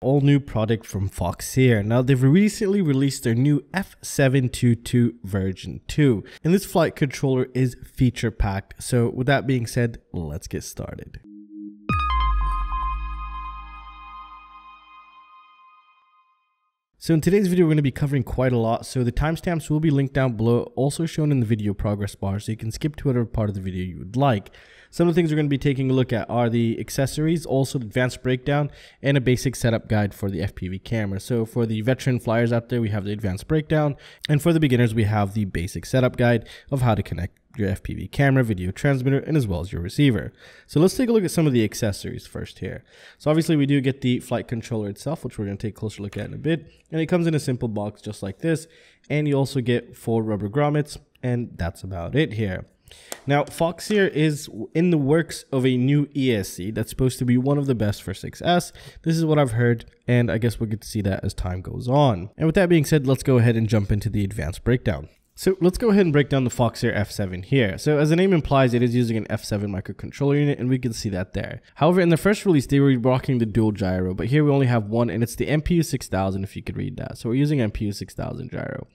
all new product from Foxeer. Now they've recently released their new F722 version 2 and this flight controller is feature packed. So with that being said, let's get started. So in today's video, we're going to be covering quite a lot. So the timestamps will be linked down below, also shown in the video progress bar. So you can skip to whatever part of the video you would like. Some of the things we're going to be taking a look at are the accessories, also advanced breakdown, and a basic setup guide for the FPV camera. So for the veteran flyers out there, we have the advanced breakdown. And for the beginners, we have the basic setup guide of how to connect your FPV camera, video transmitter, and as well as your receiver. So let's take a look at some of the accessories first here. So obviously we do get the flight controller itself, which we're going to take a closer look at in a bit. And it comes in a simple box just like this. And you also get four rubber grommets, and that's about it here. Now, Foxeer is in the works of a new ESC that's supposed to be one of the best for 6S. This is what I've heard, and I guess we'll get to see that as time goes on. And with that being said, let's go ahead and jump into the advanced breakdown. So let's go ahead and break down the Foxeer F7 here. So as the name implies, it is using an F7 microcontroller unit and we can see that there. However, in the first release, they were rocking the dual gyro, but here we only have one and it's the MPU 6000 if you could read that. So we're using MPU 6000 gyro.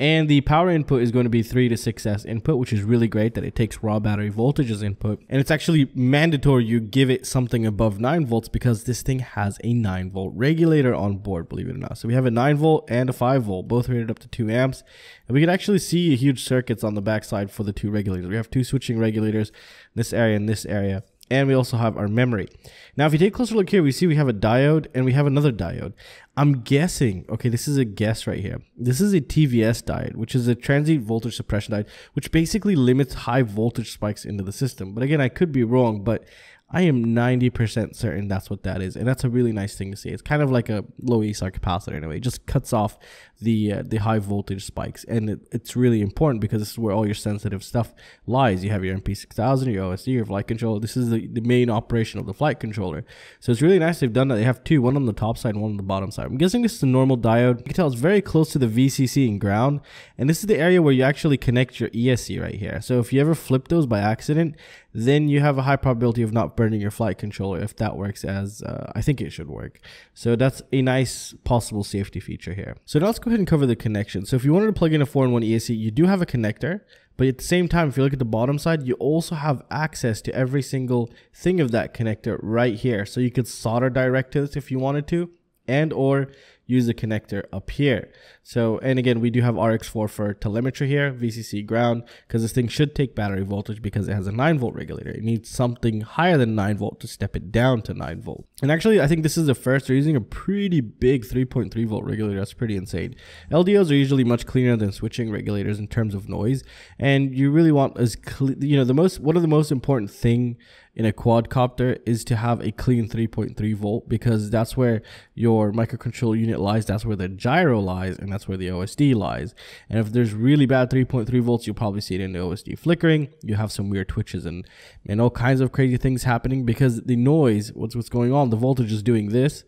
And the power input is going to be 3 to 6S input, which is really great that it takes raw battery voltage as input. And it's actually mandatory you give it something above 9 volts because this thing has a 9 volt regulator on board, believe it or not. So we have a 9 volt and a 5 volt, both rated up to 2 amps. And we can actually see huge circuits on the backside for the two regulators. We have two switching regulators, this area and this area and we also have our memory. Now, if you take a closer look here, we see we have a diode and we have another diode. I'm guessing, okay, this is a guess right here. This is a TVS diode, which is a transient voltage suppression diode, which basically limits high voltage spikes into the system. But again, I could be wrong, but I am 90% certain that's what that is. And that's a really nice thing to see. It's kind of like a low ESR capacitor in a way. It just cuts off the uh, the high voltage spikes. And it, it's really important because this is where all your sensitive stuff lies. You have your MP6000, your OSD, your flight controller. This is the, the main operation of the flight controller. So it's really nice they've done that. They have two, one on the top side one on the bottom side. I'm guessing this is a normal diode. You can tell it's very close to the VCC and ground. And this is the area where you actually connect your ESC right here. So if you ever flip those by accident, then you have a high probability of not burning your flight controller if that works as uh, I think it should work. So that's a nice possible safety feature here. So now let's go ahead and cover the connection. So if you wanted to plug in a 4-in-1 ESC, you do have a connector, but at the same time, if you look at the bottom side, you also have access to every single thing of that connector right here. So you could solder direct to this if you wanted to, and or use the connector up here. So, and again, we do have RX4 for telemetry here, VCC ground, because this thing should take battery voltage because it has a 9 volt regulator. It needs something higher than 9 volt to step it down to 9 volt. And actually, I think this is the first. They're using a pretty big 3.3 volt regulator. That's pretty insane. LDOs are usually much cleaner than switching regulators in terms of noise. And you really want as, clean, you know, the most, one of the most important thing in a quadcopter is to have a clean 3.3 volt because that's where your microcontroller unit lies, that's where the gyro lies, and that's where the OSD lies. And if there's really bad 3.3 volts, you'll probably see it in the OSD flickering. You have some weird twitches and, and all kinds of crazy things happening because the noise, what's, what's going on, the voltage is doing this.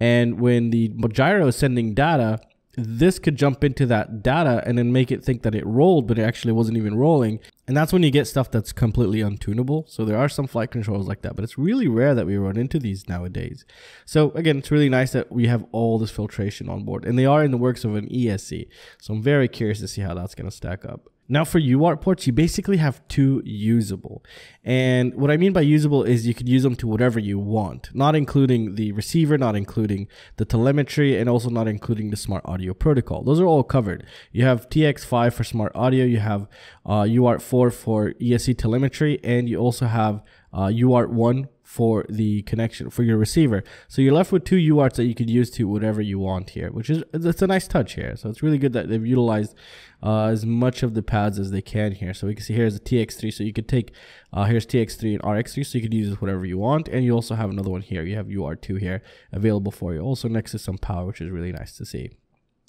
And when the gyro is sending data, this could jump into that data and then make it think that it rolled, but it actually wasn't even rolling. And that's when you get stuff that's completely untunable. So there are some flight controls like that, but it's really rare that we run into these nowadays. So again, it's really nice that we have all this filtration on board and they are in the works of an ESC. So I'm very curious to see how that's going to stack up. Now for UART ports, you basically have two usable. And what I mean by usable is you could use them to whatever you want, not including the receiver, not including the telemetry, and also not including the smart audio protocol. Those are all covered. You have TX5 for smart audio, you have uh, UART4 for ESC telemetry, and you also have uh, UART1 for the connection for your receiver. So you're left with two UARTs that you could use to whatever you want here, which is it's a nice touch here. So it's really good that they've utilized uh, as much of the pads as they can here. So we can see here's a TX3. So you could take uh, here's TX3 and RX3. So you could use whatever you want. And you also have another one here. You have UART2 here available for you. Also next to some power, which is really nice to see.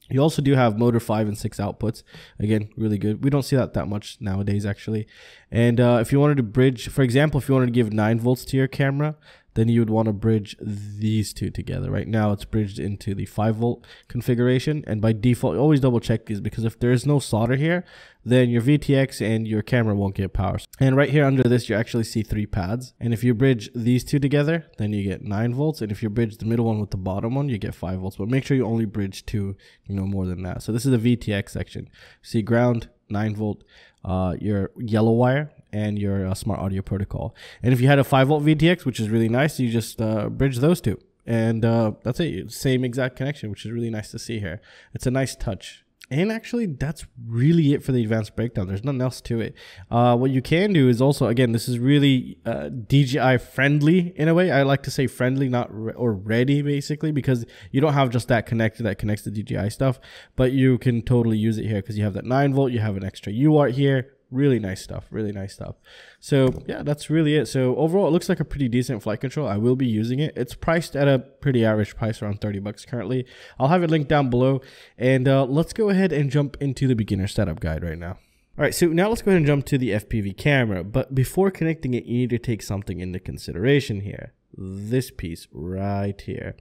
You also do have motor 5 and 6 outputs. Again, really good. We don't see that that much nowadays, actually. And uh, if you wanted to bridge, for example, if you wanted to give 9 volts to your camera, then you would want to bridge these two together. Right now it's bridged into the 5 volt configuration and by default always double check these because if there is no solder here then your VTX and your camera won't get power. And right here under this you actually see three pads and if you bridge these two together then you get 9 volts and if you bridge the middle one with the bottom one you get 5 volts but make sure you only bridge two you know more than that. So this is the VTX section. See ground 9 volt uh, your yellow wire and your uh, smart audio protocol. And if you had a 5 volt VTX, which is really nice, you just uh, bridge those two. And uh, that's it. Same exact connection, which is really nice to see here. It's a nice touch. And actually, that's really it for the advanced breakdown. There's nothing else to it. Uh, what you can do is also, again, this is really uh, DJI friendly in a way. I like to say friendly, not re or ready, basically, because you don't have just that connector that connects the DJI stuff, but you can totally use it here because you have that 9 volt, you have an extra UART here, really nice stuff really nice stuff so yeah that's really it so overall it looks like a pretty decent flight control i will be using it it's priced at a pretty average price around 30 bucks currently i'll have it linked down below and uh, let's go ahead and jump into the beginner setup guide right now all right, so now let's go ahead and jump to the FPV camera. But before connecting it, you need to take something into consideration here. This piece right here.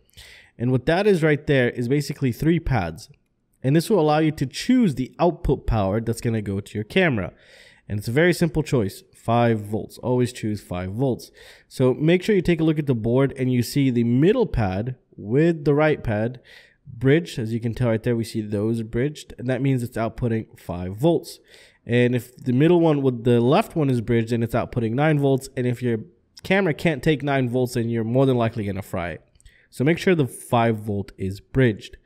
And what that is right there is basically three pads. And this will allow you to choose the output power that's going to go to your camera. And it's a very simple choice 5 volts. Always choose 5 volts. So make sure you take a look at the board and you see the middle pad with the right pad bridged. As you can tell right there, we see those bridged. And that means it's outputting 5 volts. And if the middle one with the left one is bridged, then it's outputting 9 volts. And if your camera can't take 9 volts, then you're more than likely going to fry it. So make sure the 5 volt is bridged.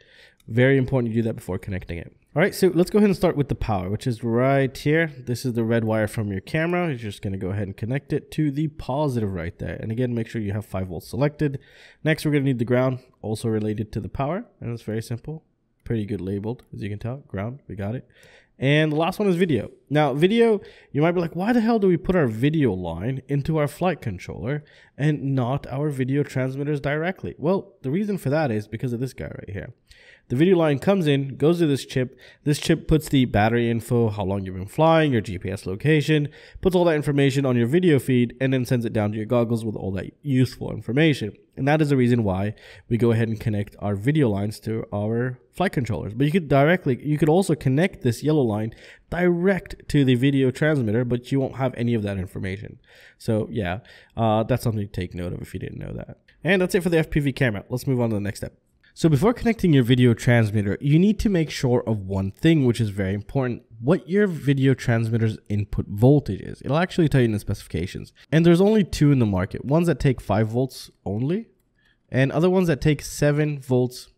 Very important you do that before connecting it. All right, so let's go ahead and start with the power, which is right here. This is the red wire from your camera. You're just gonna go ahead and connect it to the positive right there. And again, make sure you have five volts selected. Next, we're gonna need the ground, also related to the power. And it's very simple, pretty good labeled, as you can tell, ground, we got it. And the last one is video. Now, video, you might be like, why the hell do we put our video line into our flight controller and not our video transmitters directly? Well, the reason for that is because of this guy right here. The video line comes in, goes to this chip. This chip puts the battery info, how long you've been flying, your GPS location, puts all that information on your video feed, and then sends it down to your goggles with all that useful information. And that is the reason why we go ahead and connect our video lines to our flight controllers. But you could directly, you could also connect this yellow line direct to the video transmitter, but you won't have any of that information. So yeah, uh, that's something to take note of if you didn't know that. And that's it for the FPV camera. Let's move on to the next step. So before connecting your video transmitter, you need to make sure of one thing, which is very important, what your video transmitter's input voltage is. It'll actually tell you in the specifications. And there's only two in the market, ones that take 5 volts only, and other ones that take 7 volts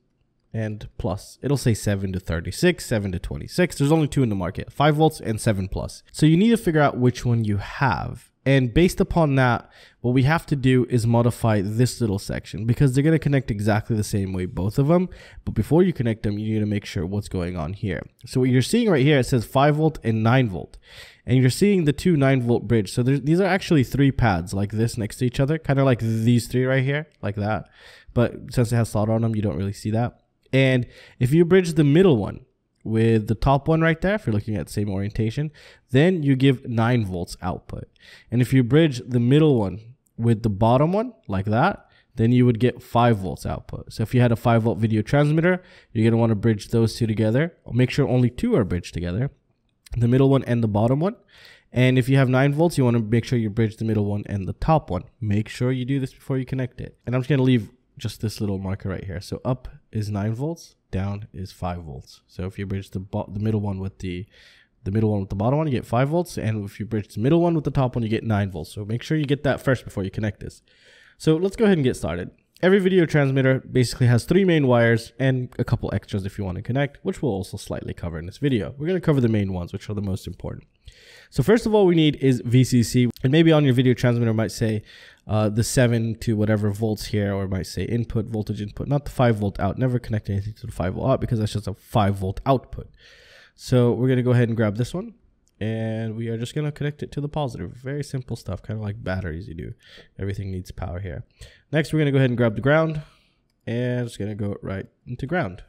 and plus. It'll say 7 to 36, 7 to 26. There's only two in the market, 5 volts and 7 plus. So you need to figure out which one you have. And based upon that, what we have to do is modify this little section because they're going to connect exactly the same way, both of them. But before you connect them, you need to make sure what's going on here. So what you're seeing right here, it says 5 volt and 9 volt. And you're seeing the two 9 volt bridge. So these are actually three pads like this next to each other, kind of like these three right here, like that. But since it has solder on them, you don't really see that. And if you bridge the middle one, with the top one right there, if you're looking at the same orientation, then you give 9 volts output. And if you bridge the middle one with the bottom one, like that, then you would get 5 volts output. So if you had a 5 volt video transmitter, you're going to want to bridge those two together. Make sure only two are bridged together, the middle one and the bottom one. And if you have 9 volts, you want to make sure you bridge the middle one and the top one. Make sure you do this before you connect it. And I'm just going to leave just this little marker right here. So up is 9 volts, down is 5 volts. So if you bridge the the middle one with the the middle one with the bottom one, you get 5 volts. And if you bridge the middle one with the top one, you get 9 volts. So make sure you get that first before you connect this. So let's go ahead and get started. Every video transmitter basically has three main wires and a couple extras if you want to connect, which we'll also slightly cover in this video. We're going to cover the main ones, which are the most important. So first of all, we need is VCC. And maybe on your video transmitter might say uh, the 7 to whatever volts here, or might say input, voltage input, not the 5 volt out. Never connect anything to the 5 volt out because that's just a 5 volt output. So we're going to go ahead and grab this one. And we are just going to connect it to the positive. Very simple stuff, kind of like batteries you do. Everything needs power here. Next, we're going to go ahead and grab the ground. And it's going to go right into ground.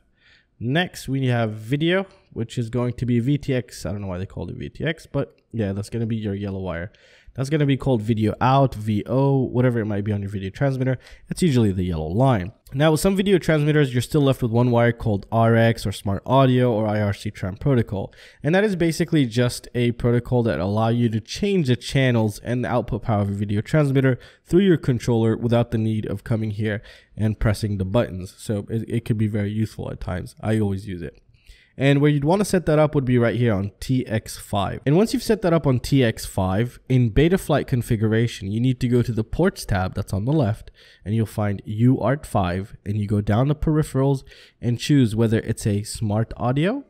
Next, we have video, which is going to be VTX. I don't know why they called it VTX, but yeah, that's going to be your yellow wire. That's going to be called video out, VO, whatever it might be on your video transmitter. It's usually the yellow line. Now, with some video transmitters, you're still left with one wire called RX or Smart Audio or IRC Tramp protocol. And that is basically just a protocol that allow you to change the channels and the output power of your video transmitter through your controller without the need of coming here and pressing the buttons. So it, it could be very useful at times. I always use it. And where you'd want to set that up would be right here on TX5. And once you've set that up on TX5, in Betaflight configuration, you need to go to the ports tab that's on the left and you'll find UART5 and you go down to peripherals and choose whether it's a smart audio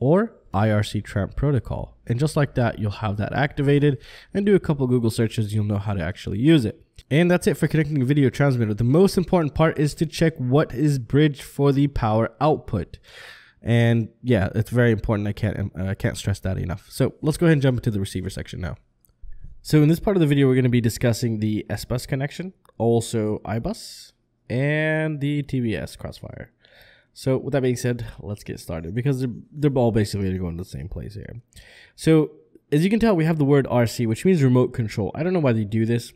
or IRC Tramp protocol. And just like that, you'll have that activated and do a couple Google searches, you'll know how to actually use it. And that's it for connecting video transmitter. The most important part is to check what is bridged for the power output. And yeah, it's very important. I can't uh, I can't stress that enough. So let's go ahead and jump into the receiver section now. So in this part of the video, we're going to be discussing the S-Bus connection, also iBus, and the TBS crossfire. So with that being said, let's get started because they're, they're all basically going to the same place here. So as you can tell, we have the word RC, which means remote control. I don't know why they do this.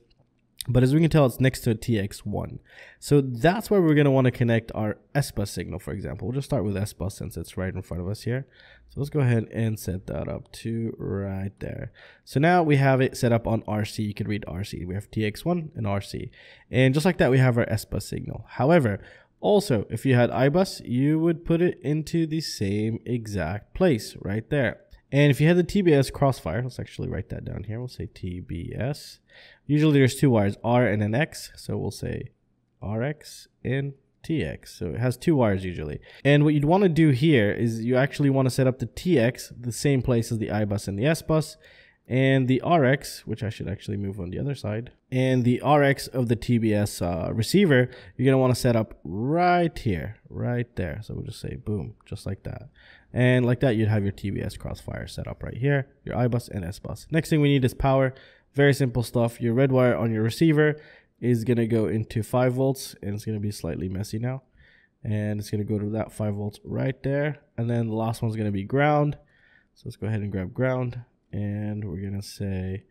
But as we can tell, it's next to a TX1. So that's where we're going to want to connect our S-Bus signal, for example. We'll just start with S-Bus since it's right in front of us here. So let's go ahead and set that up to right there. So now we have it set up on RC. You can read RC. We have TX1 and RC. And just like that, we have our S-Bus signal. However, also, if you had iBus, you would put it into the same exact place right there. And if you had the TBS crossfire, let's actually write that down here. We'll say TBS. Usually there's two wires, R and an X. So we'll say RX and TX. So it has two wires usually. And what you'd want to do here is you actually want to set up the TX the same place as the iBus and the S-Bus. And the RX, which I should actually move on the other side, and the RX of the TBS uh, receiver, you're going to want to set up right here, right there. So we'll just say boom, just like that. And like that, you'd have your TBS crossfire set up right here, your iBus and S-Bus. Next thing we need is power. Very simple stuff. Your red wire on your receiver is going to go into 5 volts, and it's going to be slightly messy now. And it's going to go to that 5 volts right there. And then the last one's going to be ground. So let's go ahead and grab ground. And we're going to say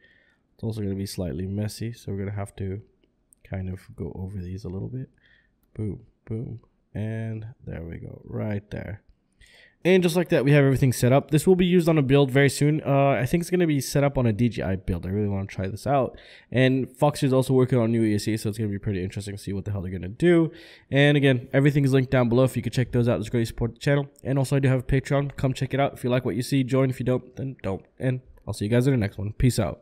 it's also going to be slightly messy. So we're going to have to kind of go over these a little bit. Boom, boom. And there we go, right there. And just like that, we have everything set up. This will be used on a build very soon. Uh, I think it's going to be set up on a DJI build. I really want to try this out. And Fox is also working on new ESC, so it's going to be pretty interesting to see what the hell they're going to do. And again, everything is linked down below if you could check those out. It's great support the channel. And also, I do have a Patreon. Come check it out. If you like what you see, join. If you don't, then don't. And I'll see you guys in the next one. Peace out.